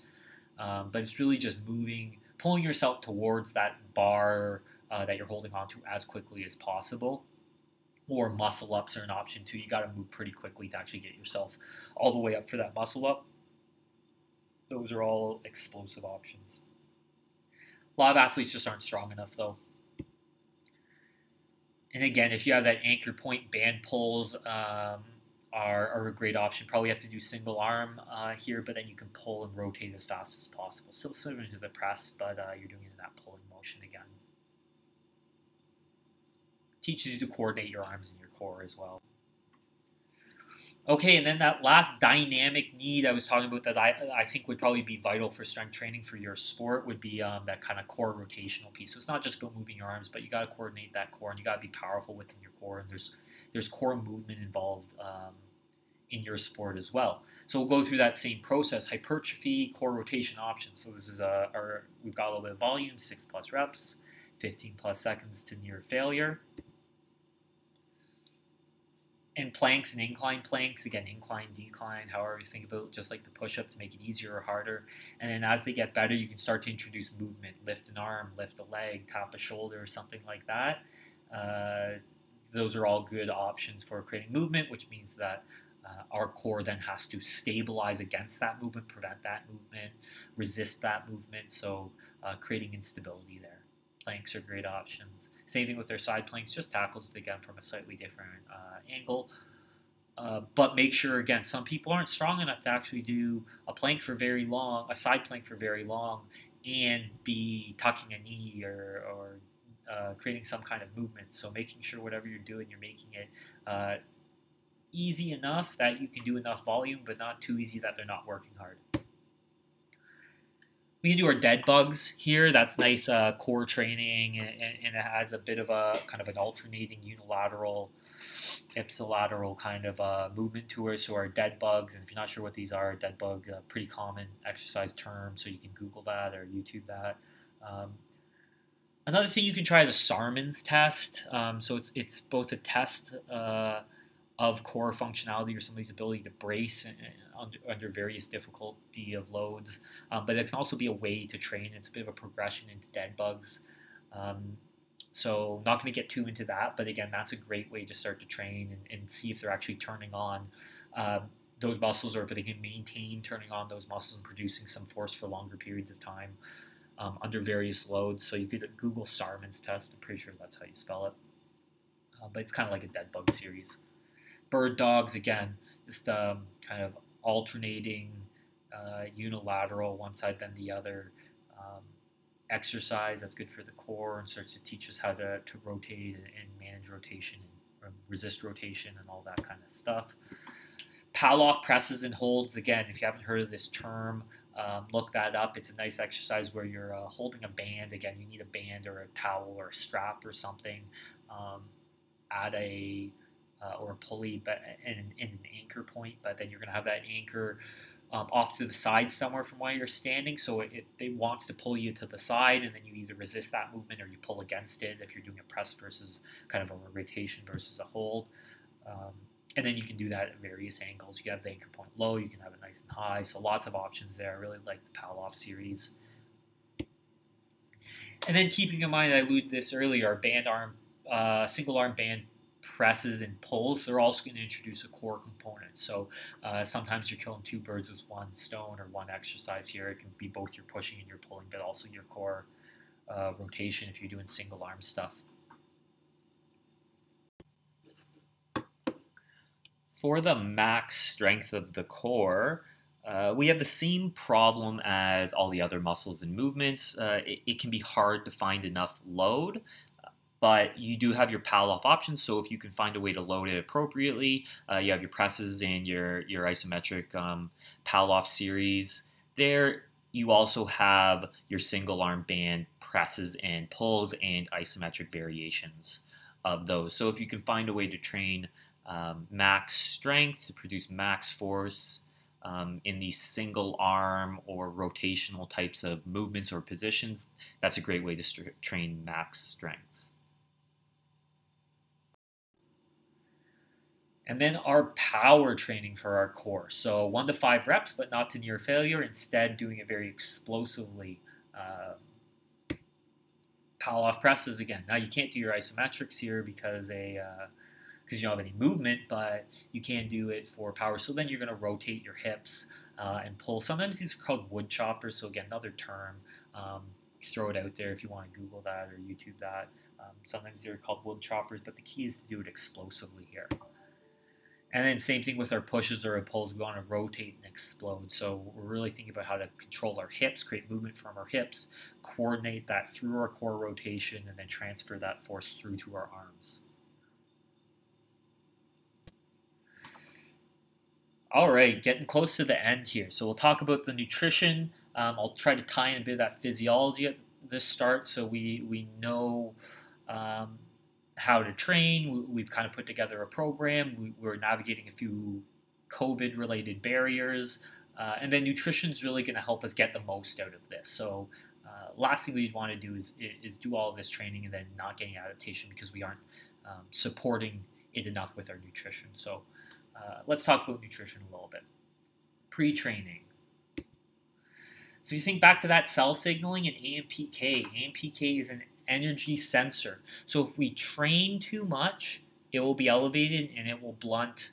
Um, but it's really just moving, pulling yourself towards that bar uh, that you're holding onto as quickly as possible or muscle ups are an option too. You got to move pretty quickly to actually get yourself all the way up for that muscle up. Those are all explosive options. A lot of athletes just aren't strong enough though. And again, if you have that anchor point band pulls um, are, are, a great option. Probably have to do single arm uh, here, but then you can pull and rotate as fast as possible. Still similar to the press, but uh, you're doing it in that pulling motion again teaches you to coordinate your arms and your core as well. Okay, and then that last dynamic need I was talking about that I, I think would probably be vital for strength training for your sport would be um, that kind of core rotational piece. So it's not just about moving your arms, but you got to coordinate that core and you got to be powerful within your core. And there's there's core movement involved um, in your sport as well. So we'll go through that same process: hypertrophy, core rotation options. So this is a, our we've got a little bit of volume, six plus reps, 15 plus seconds to near failure and planks and incline planks again incline decline however you think about it, just like the push-up to make it easier or harder. And then as they get better you can start to introduce movement lift an arm lift a leg tap a shoulder something like that. Uh, those are all good options for creating movement which means that uh, our core then has to stabilize against that movement prevent that movement resist that movement. So uh, creating instability there planks are great options. Same thing with their side planks, just tackles it again from a slightly different uh, angle. Uh, but make sure again, some people aren't strong enough to actually do a plank for very long, a side plank for very long, and be tucking a knee or, or uh, creating some kind of movement. So making sure whatever you're doing, you're making it uh, easy enough that you can do enough volume, but not too easy that they're not working hard. We can do our dead bugs here. That's nice uh, core training, and, and, it adds a bit of a kind of an alternating unilateral, ipsilateral kind of uh, movement to it. So our dead bugs, and if you're not sure what these are, dead bug, a pretty common exercise term. So you can Google that or YouTube that. Um, another thing you can try is a Sahrmann's test. Um, so it's it's both a test. Uh, of core functionality or somebody's ability to brace under, under various difficulty of loads. Um, but it can also be a way to train. It's a bit of a progression into dead bugs. Um, so not going to get too into that, but again, that's a great way to start to train and, and see if they're actually turning on uh, those muscles or if they can maintain turning on those muscles and producing some force for longer periods of time um, under various loads. So you could Google Sahrmann's test. I'm pretty sure that's how you spell it. Uh, but it's kind of like a dead bug series. Bird dogs, again, just um, kind of alternating uh, unilateral, one side then the other. Um, exercise that's good for the core and starts to teach us how to, to rotate and, and manage rotation and resist rotation and all that kind of stuff. Pallof presses and holds, again, if you haven't heard of this term, um, look that up. It's a nice exercise where you're uh, holding a band. Again, you need a band or a towel or a strap or something um, a uh, or a pulley, but in, in, an anchor point. But then you're going to have that anchor um, off to the side somewhere from where you're standing. So it, it, wants to pull you to the side, and then you either resist that movement or you pull against it if you're doing a press versus kind of a rotation versus a hold. Um, and then you can do that at various angles. You have the anchor point low, you can have it nice and high. So lots of options there. I really like the Pallof series. And then keeping in mind, I alluded this earlier, our band arm, uh, single arm band presses and pulls, they're also going to introduce a core component. So uh, sometimes you're killing two birds with one stone or one exercise here. It can be both your pushing and your pulling, but also your core uh, rotation if you're doing single arm stuff. For the max strength of the core, uh, we have the same problem as all the other muscles and movements. Uh, it, it, can be hard to find enough load but you do have your Pallof options. So if you can find a way to load it appropriately, uh, you have your presses and your, your isometric um, Pallof series there. You also have your single arm band presses and pulls and isometric variations of those. So if you can find a way to train um, max strength to produce max force um, in these single arm or rotational types of movements or positions, that's a great way to train max strength. And then our power training for our core. So one to five reps, but not to near failure. Instead, doing it very explosively. Uh, off presses again. Now you can't do your isometrics here because a uh, because you don't have any movement, but you can do it for power. So then you're going to rotate your hips uh, and pull. Sometimes these are called wood choppers. So again, another term. Um, throw it out there if you want to Google that or YouTube that. Um, sometimes they're called wood choppers, but the key is to do it explosively here. And then same thing with our pushes or our pulls. We want to rotate and explode. So we're really thinking about how to control our hips, create movement from our hips, coordinate that through our core rotation, and then transfer that force through to our arms. All right, getting close to the end here. So we'll talk about the nutrition. Um, I'll try to tie in a bit of that physiology at the start so we, we know um, how to train. We, have kind of put together a program. We, are navigating a few COVID related barriers. Uh, and then nutrition is really going to help us get the most out of this. So, uh, last thing we'd want to do is, is do all of this training and then not getting adaptation because we aren't um, supporting it enough with our nutrition. So, uh, let's talk about nutrition a little bit. Pre training. So, if you think back to that cell signaling and AMPK, AMPK is an energy sensor. So if we train too much, it will be elevated and it will blunt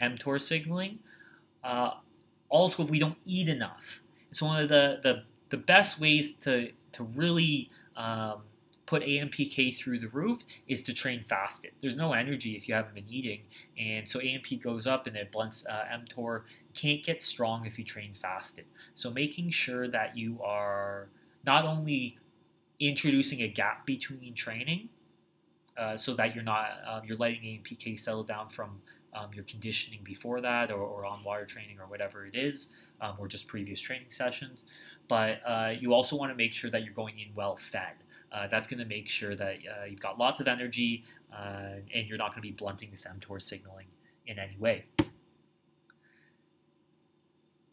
mTOR signaling. Uh, also, if we don't eat enough, it's one of the, the, the best ways to, to really um, put AMPK through the roof is to train fasted. There's no energy if you haven't been eating, and so AMP goes up and it blunts uh, mTOR. Can't get strong if you train fasted. So making sure that you are not only introducing a gap between training uh, so that you're not um, you're letting AMPK settle down from um, your conditioning before that or, or, on wire training or whatever it is um, or just previous training sessions but uh, you also want to make sure that you're going in well fed uh, that's going to make sure that uh, you've got lots of energy uh, and you're not going to be blunting this mTOR signaling in any way.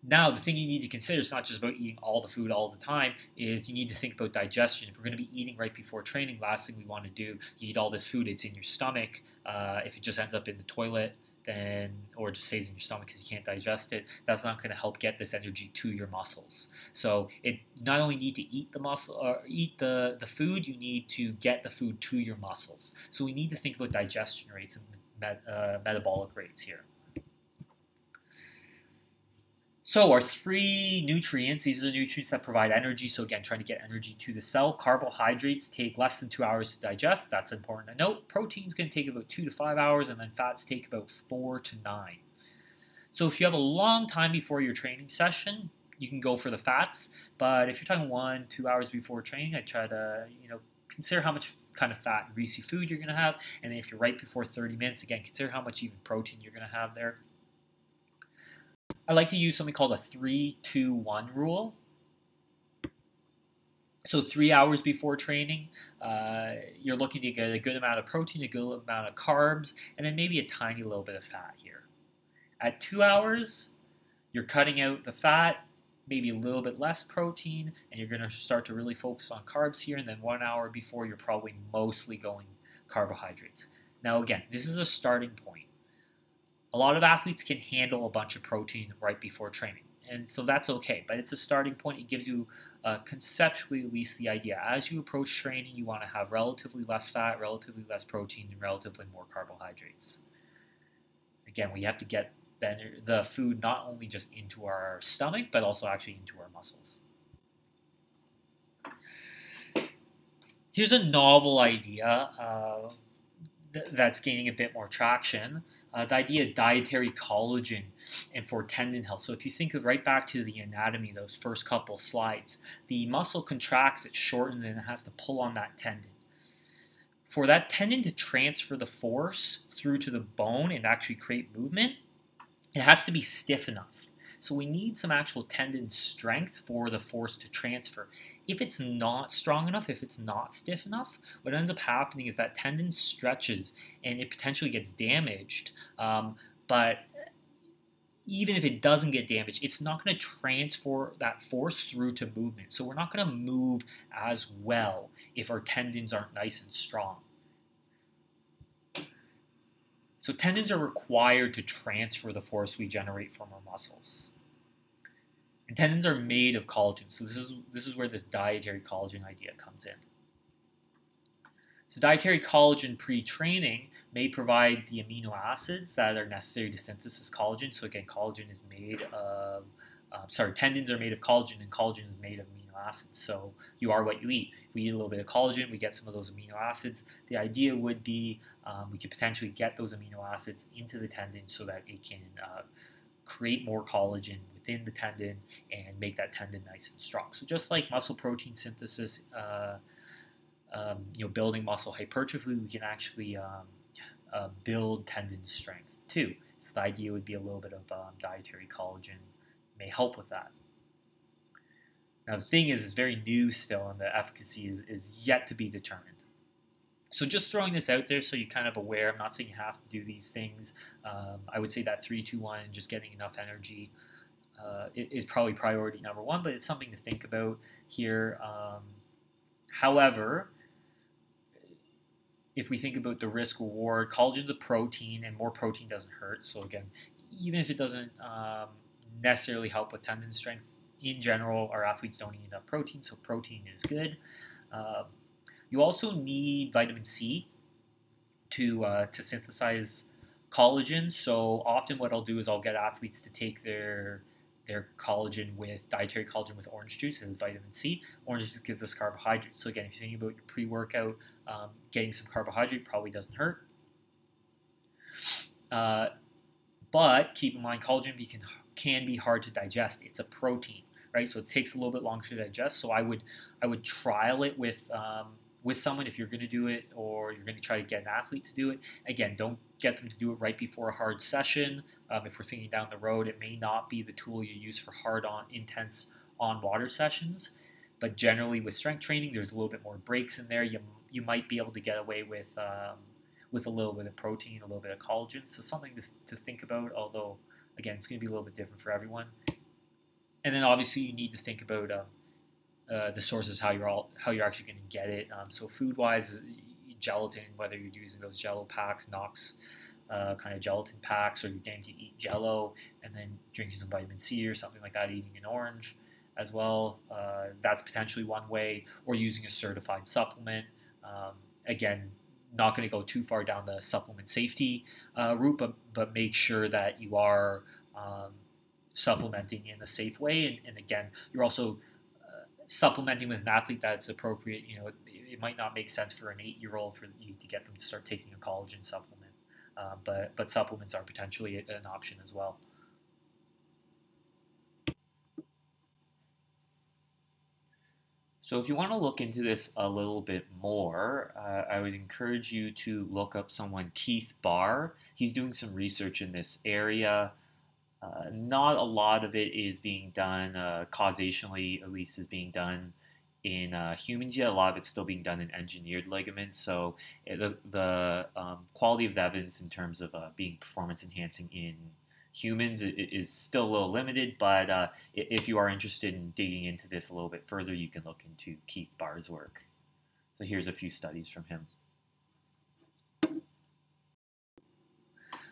Now, the thing you need to consider is not just about eating all the food all the time, is you need to think about digestion. If we're going to be eating right before training, last thing we want to do, you eat all this food, it's in your stomach. Uh, if it just ends up in the toilet, then or just stays in your stomach because you can't digest it, that's not going to help get this energy to your muscles. So it not only need to eat the muscle or eat the, the food, you need to get the food to your muscles. So we need to think about digestion rates and met, uh, metabolic rates here. So our three nutrients, these are the nutrients that provide energy. So again, trying to get energy to the cell. Carbohydrates take less than two hours to digest. That's important to note. Protein's to take about two to five hours, and then fats take about four to nine. So if you have a long time before your training session, you can go for the fats. But if you're talking one, two hours before training, I try to, you know, consider how much kind of fat and greasy food you're going to have. And if you're right before 30 minutes, again, consider how much even protein you're going to have there. I like to use something called a 3 2 1 rule. So, three hours before training, uh, you're looking to get a good amount of protein, a good amount of carbs, and then maybe a tiny little bit of fat here. At two hours, you're cutting out the fat, maybe a little bit less protein, and you're going to start to really focus on carbs here. And then one hour before, you're probably mostly going carbohydrates. Now, again, this is a starting point a lot of athletes can handle a bunch of protein right before training. And so that's okay, but it's a starting point. It gives you uh, conceptually at least the idea. As you approach training, you want to have relatively less fat, relatively less protein, and relatively more carbohydrates. Again, we have to get the food not only just into our stomach, but also actually into our muscles. Here's a novel idea. Uh, that's gaining a bit more traction. Uh, the idea of dietary collagen and for tendon health. So if you think of right back to the anatomy, those first couple slides, the muscle contracts, it shortens, and it has to pull on that tendon. For that tendon to transfer the force through to the bone and actually create movement, it has to be stiff enough. So we need some actual tendon strength for the force to transfer. If it's not strong enough, if it's not stiff enough, what ends up happening is that tendon stretches and it potentially gets damaged. Um, but even if it doesn't get damaged, it's not going to transfer that force through to movement. So we're not going to move as well if our tendons aren't nice and strong. So tendons are required to transfer the force we generate from our muscles. And tendons are made of collagen. So this is this is where this dietary collagen idea comes in. So dietary collagen pre-training may provide the amino acids that are necessary to synthesis collagen. So again, collagen is made of, uh, sorry, tendons are made of collagen and collagen is made of acids. So you are what you eat. If we eat a little bit of collagen, we get some of those amino acids. The idea would be um, we could potentially get those amino acids into the tendon so that it can uh, create more collagen within the tendon and make that tendon nice and strong. So just like muscle protein synthesis, uh, um, you know, building muscle hypertrophy, we can actually um, uh, build tendon strength too. So the idea would be a little bit of um, dietary collagen may help with that. Now the thing is, it's very new still, and the efficacy is, is yet to be determined. So just throwing this out there so you're kind of aware. I'm not saying you have to do these things. Um, I would say that 3-2-1 and just getting enough energy uh, is probably priority number one, but it's something to think about here. Um, however, if we think about the risk reward, collagen's a protein, and more protein doesn't hurt. So again, even if it doesn't um, necessarily help with tendon strength, in general, our athletes don't eat enough protein, so protein is good. Um, you also need vitamin C to uh, to synthesize collagen. So often, what I'll do is I'll get athletes to take their their collagen with dietary collagen with orange juice and vitamin C. Orange juice gives us carbohydrates. So again, if you think about your pre-workout, um, getting some carbohydrate probably doesn't hurt. Uh, but keep in mind, collagen can, can be hard to digest. It's a protein, right? So it takes a little bit longer to digest. So I would I would trial it with um, with someone if you're going to do it or you're going to try to get an athlete to do it. Again, don't get them to do it right before a hard session. Um, if we're thinking down the road, it may not be the tool you use for hard on intense on water sessions. But generally, with strength training, there's a little bit more breaks in there. You you might be able to get away with um, with a little bit of protein, a little bit of collagen. So something to, to think about. Although again, it's going to be a little bit different for everyone. And then obviously you need to think about um, uh, the sources how you're all how you're actually going to get it. Um, so food wise, gelatin, whether you're using those Jello packs, Knox uh, kind of gelatin packs, or you're going to eat Jello and then drinking some vitamin C or something like that, eating an orange as well. Uh, that's potentially one way, or using a certified supplement. Um, again, not going to go too far down the supplement safety uh, route, but but make sure that you are um, supplementing in a safe way. And, and again, you're also supplementing with an athlete that's appropriate, you know, it, it might not make sense for an eight-year-old for you to get them to start taking a collagen supplement, uh, but but supplements are potentially an option as well. So if you want to look into this a little bit more, uh, I would encourage you to look up someone, Keith Barr. He's doing some research in this area. Uh, not a lot of it is being done uh, causationally, at least is being done in uh, humans yet. A lot of it's still being done in engineered ligaments. So eh, the, the um, quality of the evidence in terms of uh, being performance enhancing in humans is still a little limited. But uh, if you are interested in digging into this a little bit further, you can look into Keith Barr's work. So here's a few studies from him.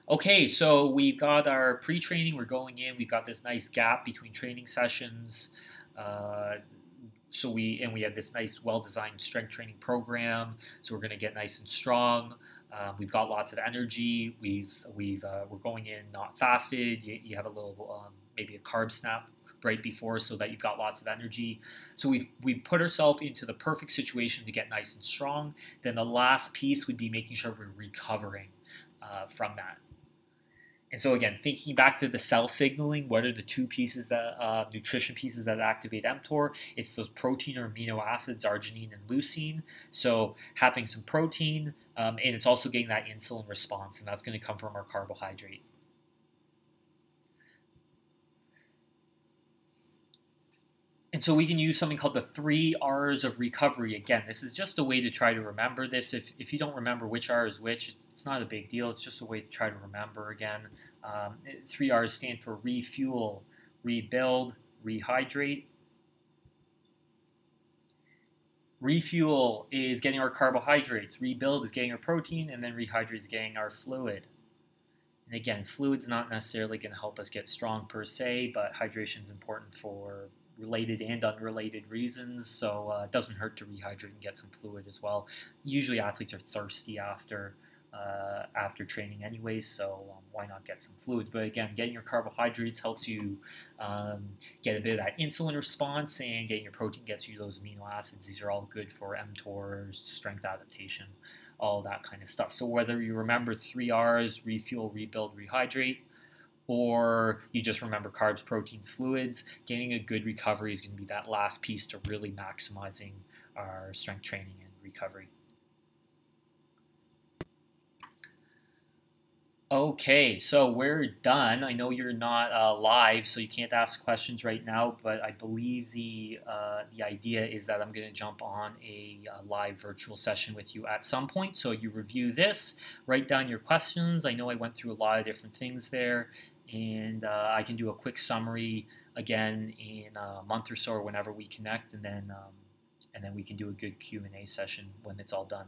Okay, so we've got our pre-training. We're going in. We've got this nice gap between training sessions. Uh, so we and we have this nice, well-designed strength training program. So we're going to get nice and strong. Uh, we've got lots of energy. We've we've uh, we're going in not fasted. You, you have a little um, maybe a carb snap right before so that you've got lots of energy. So we've we put ourselves into the perfect situation to get nice and strong. Then the last piece would be making sure we're recovering uh, from that. And so again, thinking back to the cell signaling, what are the two pieces that uh, nutrition pieces that activate mTOR? It's those protein or amino acids, arginine and leucine. So having some protein, um, and it's also getting that insulin response, and that's going to come from our carbohydrate. And so we can use something called the three R's of recovery. Again, this is just a way to try to remember this. If, if you don't remember which R is which, it's, it's not a big deal. It's just a way to try to remember again. Um, three R's stand for refuel, rebuild, rehydrate. Refuel is getting our carbohydrates, rebuild is getting our protein, and then rehydrate is getting our fluid. And again, fluid's not necessarily going to help us get strong per se, but hydration is important for related and unrelated reasons. So uh, it doesn't hurt to rehydrate and get some fluid as well. Usually athletes are thirsty after uh, after training anyway, so um, why not get some fluid? But again, getting your carbohydrates helps you um, get a bit of that insulin response, and getting your protein gets you those amino acids. These are all good for mTOR, strength adaptation, all that kind of stuff. So whether you remember three R's, refuel, rebuild, rehydrate, or you just remember carbs, proteins, fluids, getting a good recovery is going to be that last piece to really maximizing our strength training and recovery. Okay, so we're done. I know you're not uh, live, so you can't ask questions right now, but I believe the uh, the idea is that I'm going to jump on a, a, live virtual session with you at some point. So you review this, write down your questions. I know I went through a lot of different things there, and uh, I can do a quick summary again in a month or so or whenever we connect, and then um, and then we can do a good Q and A session when it's all done.